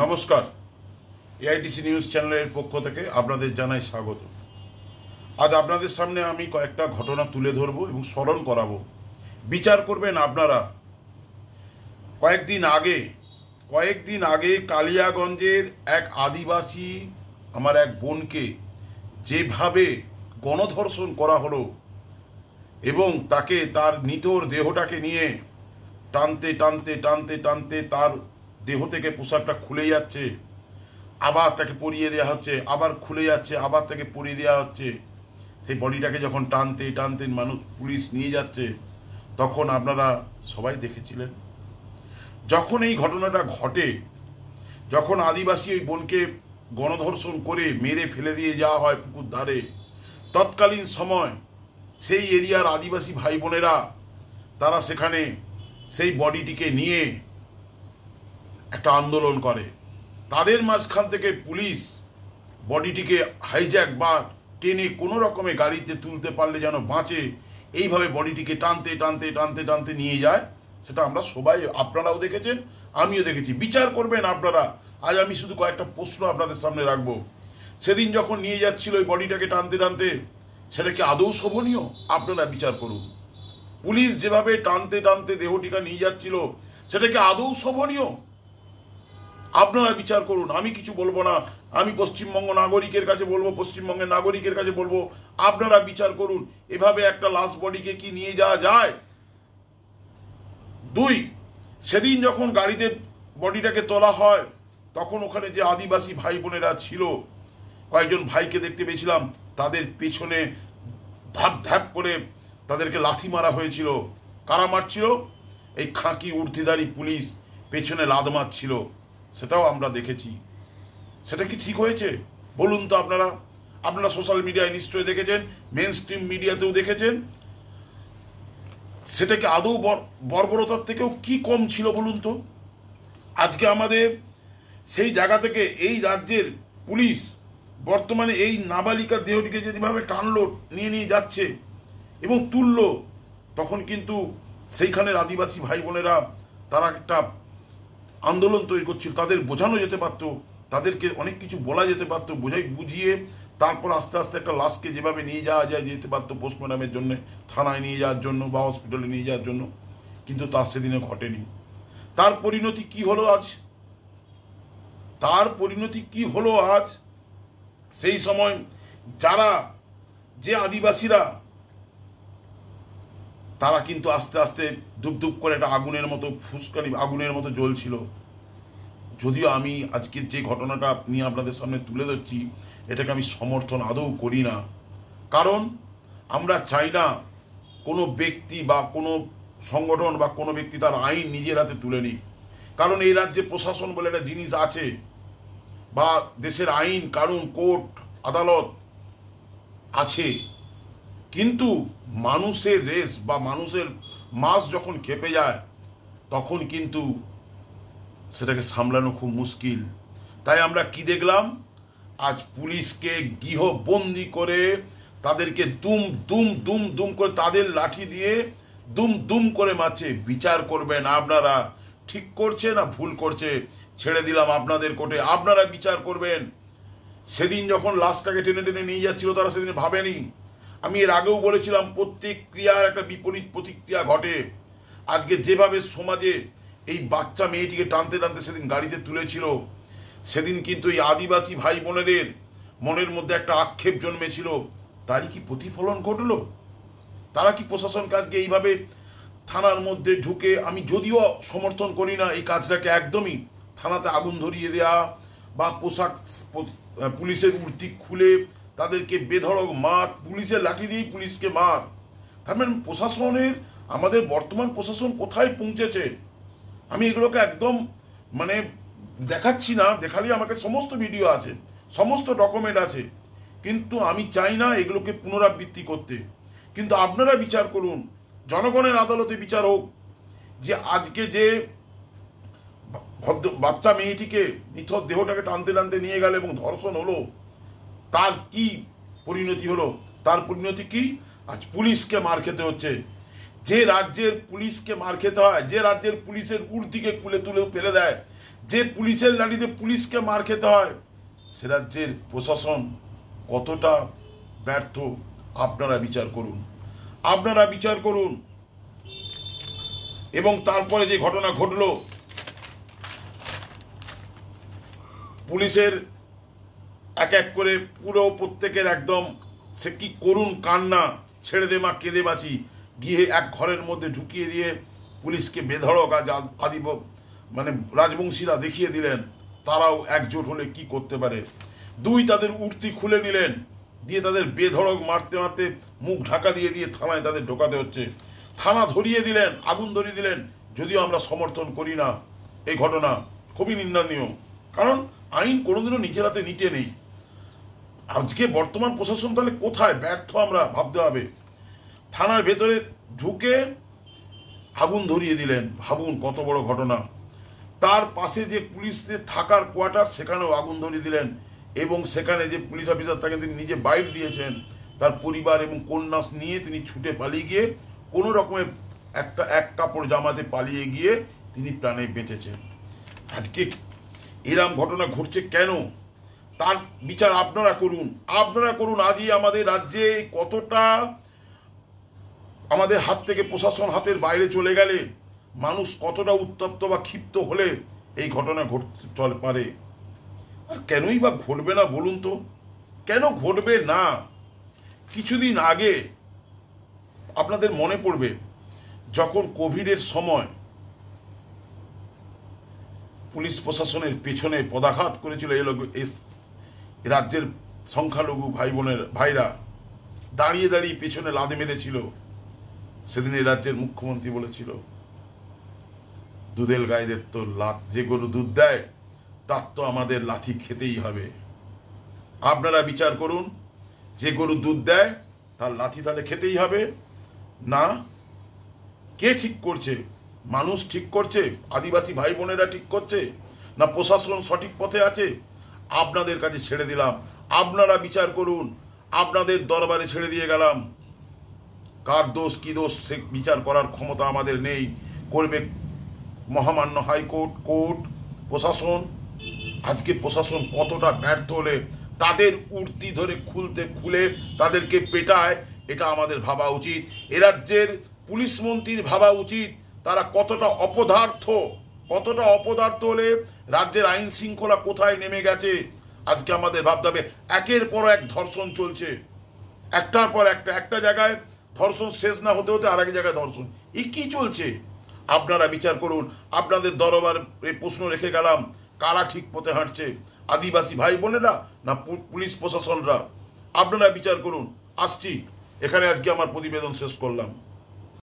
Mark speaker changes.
Speaker 1: নমস্কার। AITC news চ্যানেলের পক্ষ থেকে আপনাদের জানাই স্বাগত। আজ আপনাদের সামনে আমি কয়েকটা ঘটনা তুলে ধরব এবং স্মরণ করাবো। বিচার করবেন আপনারা। কয়েকদিন আগে কয়েকদিন আগে কালিয়াগঞ্জের এক আদিবাসী আমার এক বোনকে যেভাবে গণধর্ষণ করা হলো এবং তাকে তার নিতর দেহটাকে নিয়ে টানতে টানতে টানতে টানতে তার দেহ থেকে পোশাকটা খুলে যাচ্ছে। আবার তাকে পরিয়ে দেওয়া হচ্ছে, আবার খুলে যাচ্ছে, আবার তাকে পরিয়ে দেওয়া হচ্ছে। সেই বডিটাকে যখন টানতে টানতে মানুষ পুলিশ নিয়ে যাচ্ছে, তখন আপনারা সবাই দেখেছিলেন। যখন এই ঘটনাটা ঘটে, যখন আদিবাসী ওই বোনকে গণধর্ষণ করে মেরে ফেলে দিয়ে যাওয়া হয় পুকুর ধারে, তৎকালীন সময় সেই এরিয়ার আদিবাসী ভাই বোনেরা, তারা সেখানে সেই বডিটিকে নিয়ে একটা আন্দোলন করে। তাদের মাঝখান থেকে পুলিশ বডিটিকে হাইজ্যাক বা টেনে কোনো রকমে গাড়িতে তুলতে পারলে যেন বাঁচে, এইভাবে বডিটিকে টানতে টানতে টানতে টানতে নিয়ে যায়, সেটা আমরা সবাই, আপনারাও দেখেছেন, আমিও দেখেছি। বিচার করবেন আপনারা। আজ আমি শুধু কয়েকটা প্রশ্ন আপনাদের সামনে রাখব। সেদিন যখন নিয়ে যাচ্ছিল ওই বডিটাকে টানতে টানতে, সেটা কি আদৌ শোভনীয়? আপনারা বিচার করুন। পুলিশ যেভাবে টানতে টানতে দেহটিকা নিয়ে যাচ্ছিল, সেটা কি আদৌ শোভনীয়? আপনারা বিচার করুন, আমি কিছু বলব না। আমি পশ্চিমবঙ্গ নাগরিকের কাছে বলব, পশ্চিমবঙ্গের নাগরিকের কাছে বলব, আপনারা বিচার করুন, এভাবে একটা লাশ বডিকে কি নিয়ে যাওয়া যায়? দুই, সেদিন যখন গাড়িতে বডিটাকে তোলা হয়, তখন ওখানে যে আদিবাসী ভাই বোনেরা ছিল, কয়েকজন ভাইকে দেখতে পেয়েছিলাম, তাদের পেছনে ধাপ ধাপ করে তাদেরকে লাথি মারা হয়েছিল। কারা মারছিল? এই খাঁকি উর্দিদারি পুলিশ, পেছনে লাদ মারছিল। সেটাও আমরা দেখেছি। সেটা কি ঠিক হয়েছে? বলুন তো আপনারা। আপনারা সোশ্যাল মিডিয়ায় নিশ্চয়ই দেখেছেন মেন স্ট্রিম মিডিয়াতেও দেখেছেন। সেটা কি আদৌ বর্বরতার থেকেও কি কম ছিল বলুন তো? আজকে আমাদের সেই জায়গা থেকে এই রাজ্যের পুলিশ বর্তমানে এই নাবালিকার দেহটিকে যেভাবে টানলো, নিয়ে নিয়ে যাচ্ছে এবং তুললো, তখন কিন্তু সেইখানের আদিবাসী ভাই বোনেরা, তারা একটা আন্দোলন তৈরি করছিল, তাদের বোঝানো যেতে পারতো, তাদেরকে অনেক কিছু বলা যেতে পারতো, বোঝাই, বুঝিয়ে তারপর আস্তে আস্তে একটা লাশকে যেভাবে নিয়ে যাওয়া যায়, যেতে পারতো পোস্টমর্টমের জন্য, থানায় নিয়ে যাওয়ার জন্য বা হসপিটালে নিয়ে যাওয়ার জন্য, কিন্তু তা সেদিনে ঘটেনি। তার পরিণতি কি হলো আজ? তার পরিণতি কি হলো আজ? সেই সময় যারা যে আদিবাসীরা তারা কিন্তু আস্তে আস্তে ধুপ ধুপ করে একটা আগুনের মতো ফুসকানি, আগুনের মতো জ্বলছিল। যদিও আমি আজকের যে ঘটনাটা নিয়ে আপনাদের সামনে তুলে ধরছি, এটাকে আমি সমর্থন আদৌ করি না। কারণ আমরা চাই না কোনো ব্যক্তি বা কোনো সংগঠন বা কোনো ব্যক্তি তার আইন নিজের হাতে তুলে নিক। কারণ এই রাজ্যে প্রশাসন বলে একটা জিনিস আছে, বা দেশের আইন, কানুন, কোর্ট, আদালত আছে। কিন্তু মানুষের রেস বা মানুষের মাস যখন খেপে যায়, তখন কিন্তু সেটাকে সামলানো খুব মুশকিল। তাই আমরা কি দেখলাম? আজ পুলিশকে গৃহবন্দি করে তাদেরকে দুম দুম দুম দুম করে তাদের লাঠি দিয়ে দুম দুম করে মারছে। বিচার করবেন আপনারা। ঠিক করছে না ভুল করছে? ছেড়ে দিলাম আপনাদের কোর্টে। আপনারা বিচার করবেন। সেদিন যখন লাশটাকে টেনে টেনে নিয়ে যাচ্ছিল, তারা সেদিন ভাবেনি। আমি এর আগেও বলেছিলাম, প্রত্যেক ক্রিয়ার একটা বিপরীত প্রতিক্রিয়া ঘটে। আজকে যেভাবে সমাজে এই বাচ্চা মেয়েটিকে টানতে টানতে সেদিন গাড়িতে তুলেছিল, সেদিন কিন্তু এই আদিবাসী ভাই বোনেদের মনের মধ্যে একটা আক্ষেপ জন্মেছিল, তারই কি প্রতিফলন ঘটলো? তারা কি প্রশাসন কাজকে এইভাবে থানার মধ্যে ঢুকে আমি যদিও সমর্থন করি না, এই কাজটাকে একদমই থানাতে আগুন ধরিয়ে দেয়া বা পোশাক পুলিশের উর্তি খুলে তাদেরকে বেধড়ক মার পুলিশের লাঠি দিয়েই পুলিশকে মার। তার মানে প্রশাসনের, আমাদের বর্তমান প্রশাসন কোথায় পৌঁছেছে? আমি এগুলোকে একদম মানে দেখাচ্ছি না দেখালে আমাকে সমস্ত ভিডিও আছে, সমস্ত ডকুমেন্ট আছে। কিন্তু আমি চাই না এগুলোকে পুনরাবৃত্তি করতে। কিন্তু আপনারা বিচার করুন, জনগণের আদালতে বিচার হোক, যে আজকে যে ভদ্র বাচ্চা মেয়েটিকে নিথর দেহটাকে টানতে টানতে নিয়ে গেল এবং ধর্ষণ হলো তার কি পরিণতি হলো? তার পরিণতি কি? আজ পুলিশকে মার খেতে হচ্ছে। যে রাজ্যের পুলিশকে মার খেতে হয়, যে রাজ্যের পুলিশের উর্দিকে খুলে তুলে ফেলে দেয়, যে পুলিশের লাঠিতে পুলিশকে মার খেতে হয়, সে রাজ্যের প্রশাসন কতটা ব্যর্থ? আপনারা বিচার করুন। আপনারা বিচার করুন। এবং তারপরে যে ঘটনা ঘটলো, পুলিশের এক এক করে পুরো প্রত্যেকের একদম, সে কি করুন কান্না, ছেড়ে দে মা, কেঁদে বাঁচি। গিয়ে এক ঘরের মধ্যে ঢুকিয়ে দিয়ে পুলিশকে বেধড়ক আজ আদিব মানে রাজবংশীরা দেখিয়ে দিলেন, তারাও একজোট হলে কি করতে পারে। দুই তাদের উর্তি খুলে নিলেন, দিয়ে তাদের বেধড়ক মারতে মারতে মুখ ঢাকা দিয়ে দিয়ে থানায় তাদের ঢোকাতে হচ্ছে। থানা ধরিয়ে দিলেন, আগুন ধরিয়ে দিলেন, যদিও আমরা সমর্থন করি না। এই ঘটনা খুবই নিন্দনীয়, কারণ আইন কোনোদিনও নিজের হাতে নিচে নেই। আজকে বর্তমান প্রশাসন তাহলে কোথায়? ব্যর্থ আমরা ভাবতে হবে। থানার ভেতরে ঢুকে আগুন ধরিয়ে দিলেন। ভাবুন কত বড় ঘটনা। তার পাশে যে পুলিশদের থাকার কোয়ার্টার, সেখানেও আগুন ধরিয়ে দিলেন এবং সেখানে যে পুলিশ অফিসার তাকে তিনি নিজে বাইর দিয়েছেন, তার পরিবার এবং কন্যা নিয়ে তিনি ছুটে পালিয়ে গিয়ে কোনো রকমের একটা এক কাপড় জামাতে পালিয়ে গিয়ে তিনি প্রাণে বেঁচেছেন। আজকে এরম ঘটনা ঘটছে কেন? তার বিচার আপনারা করুন। আপনারা করুন, আজই আমাদের রাজ্যে কতটা আমাদের হাত থেকে প্রশাসন হাতের বাইরে চলে গেলে মানুষ কতটা উত্তপ্ত বা ক্ষিপ্ত হলে এই ঘটনা ঘটতে চলে পারে। আর কেনই বা ঘটবে না বলুন তো? কেন ঘটবে না? কিছুদিন আগে আপনাদের মনে পড়বে, যখন কোভিডের সময় পুলিশ প্রশাসনের পেছনে পদাঘাত করেছিল এই রাজ্যের সংখ্যালঘু ভাই বোনের ভাইরা দাঁড়িয়ে দাঁড়িয়ে পেছনে লাদে মেরেছিল। সেদিন এই রাজ্যের মুখ্যমন্ত্রী বলেছিল, দুধেল গাইদের তো লাত, যে গরু দুধ দেয়, তার তো আমাদের লাথি খেতেই হবে। আপনারা বিচার করুন, যে গরু দুধ দেয়, তার লাথি তাহলে খেতেই হবে। না, কে ঠিক করছে? মানুষ ঠিক করছে? আদিবাসী ভাই বোনেরা ঠিক করছে? না প্রশাসন সঠিক পথে আছে? আপনাদের কাছে ছেড়ে দিলাম। আপনারা বিচার করুন। আপনাদের দরবারে ছেড়ে দিয়ে গেলাম। কার দোষ, কি দোষ, সে বিচার করার ক্ষমতা আমাদের নেই। করবে মহামান্য হাইকোর্ট, কোর্ট, প্রশাসন, আজকে প্রশাসন কতটা ব্যর্থ হলে, তাদের উর্তি ধরে খুলতে খুলে তাদেরকে পেটায়, এটা আমাদের ভাবা উচিত। এ রাজ্যের পুলিশ মন্ত্রীর ভাবা উচিত। তারা কতটা অপদার্থ। কতটা অপদার্থ হলে রাজ্যের আইন শৃঙ্খলা কোথায় নেমে গেছে? আজকে আমাদের ভাবতে হবে, একের পর এক ধর্ষণ চলছে। একটার পর একটা একটা জায়গায় ধর্ষণ শেষ না হতে হতে আরেক জায়গায় ধর্ষণ। এই কি চলছে? আপনারা বিচার করুন। আপনাদের দরবার প্রশ্ন রেখে গেলাম, কারা ঠিক পথে হাঁটছে? আদিবাসী ভাই বোনেরা না পুলিশ প্রশাসনরা? আপনারা বিচার করুন। আসছি। এখানে আজকে আমার প্রতিবেদন শেষ করলাম।